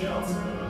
shelter.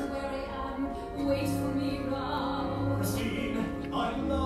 where I am. Wait for me, Rob. Christine, I love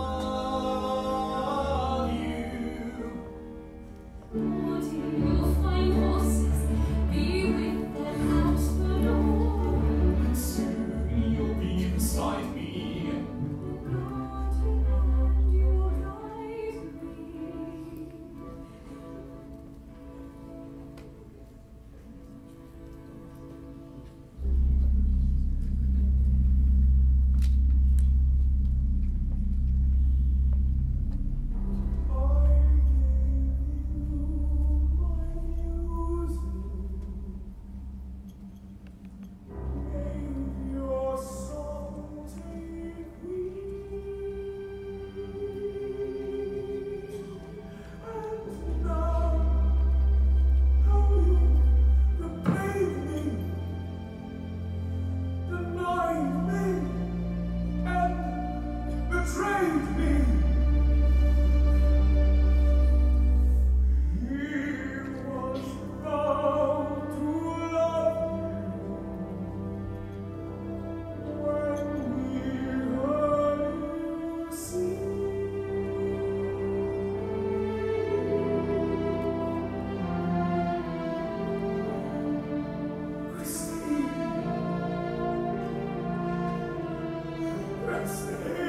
Christ.